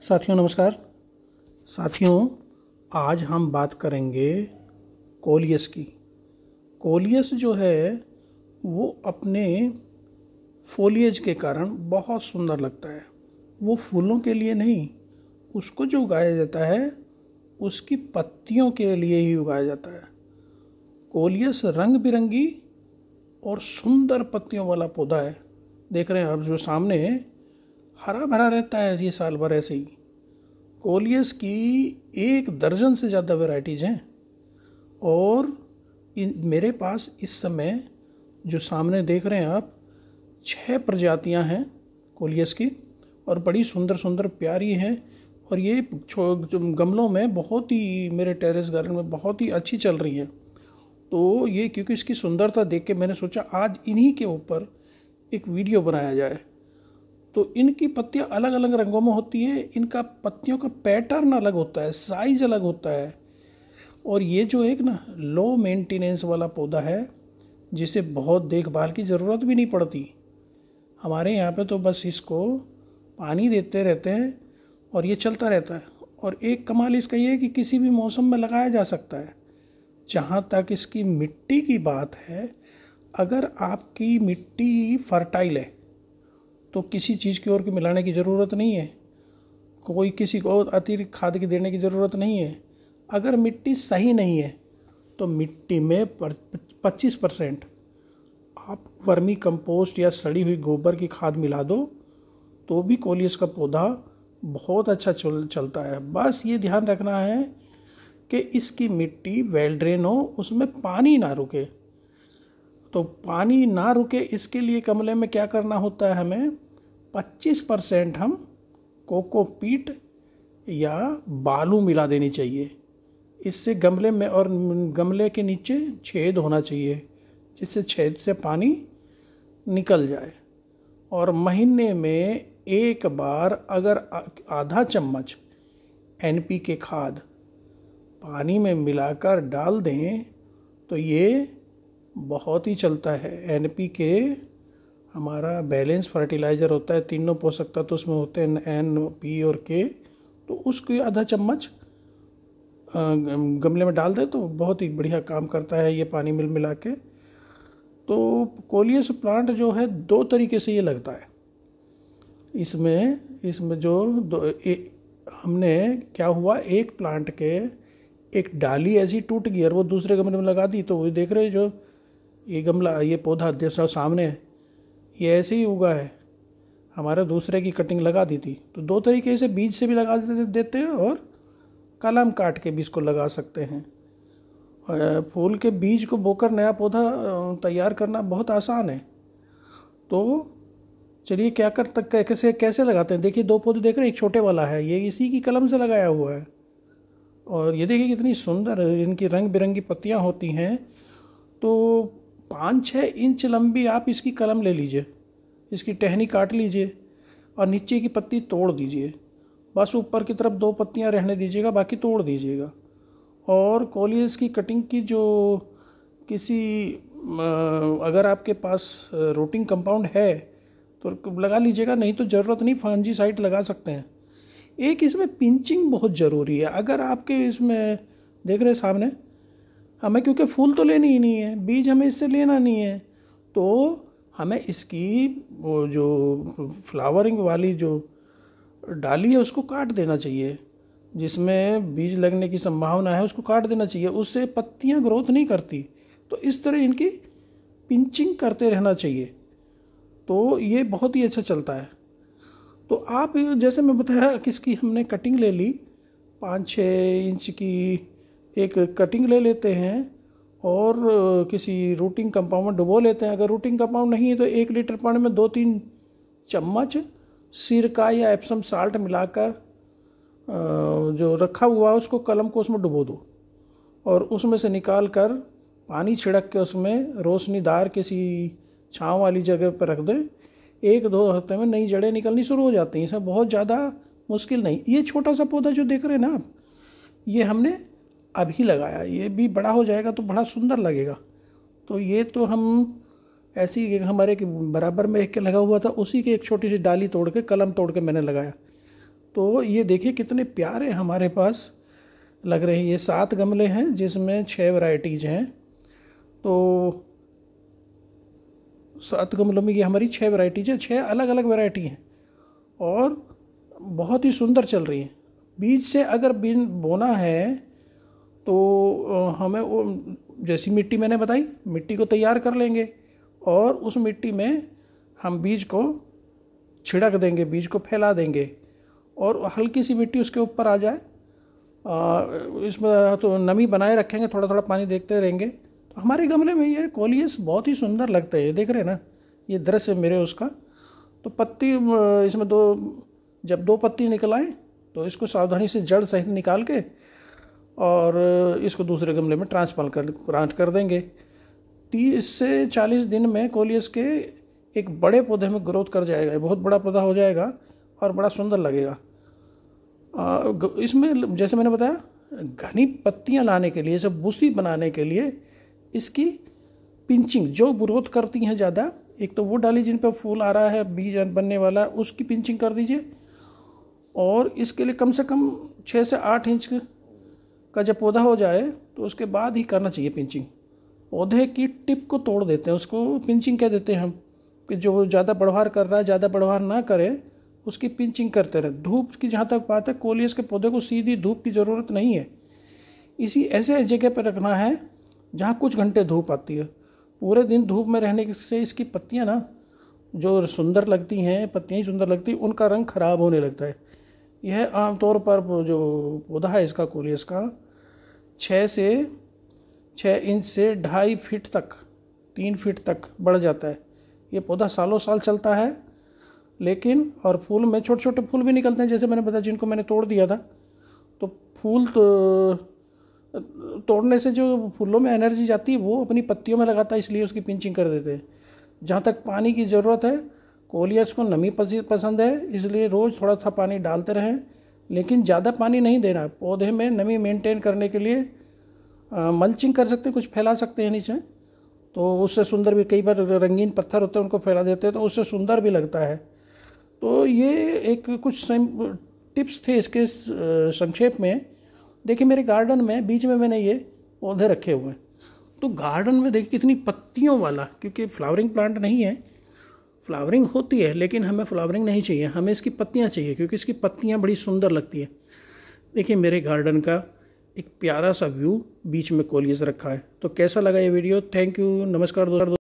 साथियों, नमस्कार। साथियों, आज हम बात करेंगे कोलियस की। कोलियस जो है, वो अपने फोलिएज के कारण बहुत सुंदर लगता है। वो फूलों के लिए नहीं, उसको जो उगाया जाता है, उसकी पत्तियों के लिए ही उगाया जाता है। कोलियस रंग बिरंगी और सुंदर पत्तियों वाला पौधा है। देख रहे हैं अब जो सामने, हरा भरा रहता है ये साल भर ऐसे ही। कोलियस की एक दर्जन से ज़्यादा वैरायटीज़ हैं। और इन, मेरे पास इस समय जो सामने देख रहे हैं आप छः प्रजातियाँ हैं कोलियस की, और बड़ी सुंदर सुंदर प्यारी हैं, और ये गमलों में बहुत ही, मेरे टेरेस गार्डन में बहुत ही अच्छी चल रही है। तो ये, क्योंकि इसकी सुंदरता देख के मैंने सोचा, आज इन्हीं के ऊपर एक वीडियो बनाया जाए। तो इनकी पत्तियाँ अलग अलग रंगों में होती हैं, इनका पत्तियों का पैटर्न अलग होता है, साइज़ अलग होता है। और ये जो एक ना लो मेंटेनेंस वाला पौधा है, जिसे बहुत देखभाल की ज़रूरत भी नहीं पड़ती। हमारे यहाँ पे तो बस इसको पानी देते रहते हैं और ये चलता रहता है। और एक कमाल इसका ये है कि किसी भी मौसम में लगाया जा सकता है। जहाँ तक इसकी मिट्टी की बात है, अगर आपकी मिट्टी फर्टाइल है तो किसी चीज़ की ओर की मिलाने की ज़रूरत नहीं है। कोई किसी को अतिरिक्त खाद की देने की ज़रूरत नहीं है। अगर मिट्टी सही नहीं है तो मिट्टी में पच्चीस परसेंट आप वर्मी कंपोस्ट या सड़ी हुई गोबर की खाद मिला दो तो भी कोलियस का पौधा बहुत अच्छा चल, चलता है। बस ये ध्यान रखना है कि इसकी मिट्टी वेल ड्रेन हो, उसमें पानी ना रुके। तो पानी ना रुके इसके लिए गमले में क्या करना होता है हमें? 25 परसेंट हम कोकोपीट या बालू मिला देनी चाहिए। इससे गमले में और गमले के नीचे छेद होना चाहिए, जिससे छेद से पानी निकल जाए। और महीने में एक बार अगर आधा चम्मच एन के खाद पानी में मिलाकर डाल दें तो ये बहुत ही चलता है। एन के हमारा बैलेंस फर्टिलाइज़र होता है तीनों पोषक तत्व तो उसमें होते हैं एन पी और के तो उसको आधा चम्मच गमले में डाल दे तो बहुत ही बढ़िया काम करता है ये पानी मिल मिला के। तो कोलियस प्लांट जो है दो तरीके से ये लगता है। इसमें इसमें जो दो ए, हमने क्या हुआ एक प्लांट के एक डाली ऐसी टूट गई और वो दूसरे गमले में लगा दी तो वो देख रहे जो ये गमला, ये पौधा जैसा सामने है, ये ऐसे ही उगा है। हमारे दूसरे की कटिंग लगा दी थी तो दो तरीके से बीज से भी लगा देते हैं और कलम काट के भी इसको लगा सकते हैं। फूल के बीज को बोकर नया पौधा तैयार करना बहुत आसान है। तो चलिए, क्या कर, तक कैसे कैसे लगाते हैं? देखिए, दो पौधे देख रहे हैं, एक छोटे वाला है, ये इसी की कलम से लगाया हुआ है। और ये देखिए, कितनी सुंदर, इनकी रंग बिरंगी पत्तियाँ होती हैं। तो पाँच छः इंच लंबी आप इसकी कलम ले लीजिए, इसकी टहनी काट लीजिए और नीचे की पत्ती तोड़ दीजिए। बस ऊपर की तरफ़ दो पत्तियाँ रहने दीजिएगा, बाकी तोड़ दीजिएगा। और कोलियस की कटिंग की जो किसी अगर आपके पास रोटिंग कंपाउंड है तो लगा लीजिएगा, नहीं तो ज़रूरत नहीं, फंजी साइट लगा सकते हैं। एक इसमें पिंचिंग बहुत ज़रूरी है। अगर आपके इसमें, देख रहे सामने हमें क्योंकि फूल तो लेनी ही नहीं है, बीज हमें इससे लेना नहीं है। तो हमें इसकी वो जो फ्लावरिंग वाली जो डाली है, उसको काट देना चाहिए। जिसमें बीज लगने की संभावना है, उसको काट देना चाहिए। उससे पत्तियाँ ग्रोथ नहीं करती। तो इस तरह इनकी पिंचिंग करते रहना चाहिए। तो ये बहुत ही अच्छा चलता है। तो आप जैसे मैं बताया, किसकी हमने कटिंग ले ली? पाँच छः इंच की एक कटिंग ले लेते हैं और किसी रूटिंग कंपाउंड में डुबो लेते हैं। अगर रूटिंग कंपाउंड नहीं है तो एक लीटर पानी में दो तीन चम्मच सिरका या एप्सम साल्ट मिलाकर जो रखा हुआ है उसको कलम को उसमें डुबो दो और उसमें से निकाल कर पानी छिड़क के उसमें रोशनीदार किसी छाँव वाली जगह पर रख दें। एक दो हफ़्ते में नई जड़ें निकलनी शुरू हो जाती हैं। इसमें बहुत ज़्यादा मुश्किल नहीं। ये छोटा सा पौधा जो देख रहे हैं ना आप, ये हमने अभी लगाया, ये भी बड़ा हो जाएगा तो बड़ा सुंदर लगेगा। तो ये तो हम ऐसी एक हमारे के बराबर में एक के लगा हुआ था, उसी के एक छोटी सी डाली तोड़ के, कलम तोड़ के मैंने लगाया। तो ये देखिए कितने प्यारे हमारे पास लग रहे हैं। ये सात गमले हैं जिसमें छः वैरायटीज हैं। तो सात गमलों में ये हमारी छः वैरायटीज है छः अलग अलग वैरायटी हैं और बहुत ही सुंदर चल रही हैं। बीज से अगर बीन बोना है तो हमें वो जैसी मिट्टी मैंने बताई, मिट्टी को तैयार कर लेंगे और उस मिट्टी में हम बीज को छिड़क देंगे, बीज को फैला देंगे और हल्की सी मिट्टी उसके ऊपर आ जाए। इसमें तो नमी बनाए रखेंगे थोड़ा थोड़ा पानी देखते रहेंगे। तो हमारे गमले में ये कोलियस बहुत ही सुंदर लगते हैं देख रहे हैं ना, ये दृश्य मेरे उसका। तो पत्ती इसमें दो, जब दो पत्ती निकल आए तो इसको सावधानी से जड़ सहित निकाल के और इसको दूसरे गमले में ट्रांसप्लांट कर, प्लांट कर देंगे। तीस से चालीस दिन में कोलियस के एक बड़े पौधे में ग्रोथ कर जाएगा। बहुत बड़ा पौधा हो जाएगा और बड़ा सुंदर लगेगा। इसमें जैसे मैंने बताया, घनी पत्तियाँ लाने के लिए सब बूसी बनाने के लिए इसकी पिंचिंग, जो ग्रोथ करती हैं ज़्यादा, एक तो वो डाली जिन पर फूल आ रहा है, बीज बनने वाला, उसकी पिंचिंग कर दीजिए। और इसके लिए कम से कम छः से आठ इंच का जब पौधा हो जाए तो उसके बाद ही करना चाहिए पिंचिंग पौधे की टिप को तोड़ देते हैं, उसको पिंचिंग कह देते हैं हम। कि जो ज़्यादा बढ़वार कर रहा है, ज़्यादा बढ़वार ना करे, उसकी पिंचिंग करते रहे। धूप की जहाँ तक बात है कोलियस के पौधे को सीधी धूप की ज़रूरत नहीं है। इसी ऐसे जगह पर रखना है, जहाँ कुछ घंटे धूप आती है। पूरे दिन धूप में रहने से इसकी पत्तियाँ ना, जो सुंदर लगती हैं, पत्तियाँ ही सुंदर लगती हैं, उनका रंग खराब होने लगता है। यह आमतौर पर जो पौधा है इसका कोलियस का छः से छः इंच से ढाई फीट तक, तीन फीट तक बढ़ जाता है। ये पौधा सालों साल चलता है, लेकिन, और फूल में छोटे छोटे फूल भी निकलते हैं, जैसे मैंने बताया, जिनको मैंने तोड़ दिया था। तो फूल तो तोड़ने से जो फूलों में एनर्जी जाती है, वो अपनी पत्तियों में लगाता है, इसलिए उसकी पिंचिंग कर देते हैं। जहाँ तक पानी की ज़रूरत है कोलियस को नमी पसंद है, इसलिए रोज़ थोड़ा सा पानी डालते रहें, लेकिन ज़्यादा पानी नहीं देना, पौधे में नमी मेंटेन करने के लिए मल्चिंग कर सकते हैं, कुछ फैला सकते हैं नीचे तो उससे सुंदर भी, कई बार रंगीन पत्थर होते हैं, उनको फैला देते हैं तो उससे सुंदर भी लगता है। तो ये एक कुछ टिप्स थे इसके संक्षेप में। देखिए, मेरे गार्डन में, बीच में मैंने ये पौधे रखे हुए हैं। तो गार्डन में देखिए, कितनी पत्तियों वाला, क्योंकि फ्लावरिंग प्लांट नहीं है फ्लावरिंग होती है, लेकिन हमें फ्लावरिंग नहीं चाहिए। हमें इसकी पत्तियाँ चाहिए, क्योंकि इसकी पत्तियाँ बड़ी सुंदर लगती है। देखिए, मेरे गार्डन का एक प्यारा सा व्यू बीच में कोलियस रखा है। तो कैसा लगा ये वीडियो थैंक यू नमस्कार दोस्तों।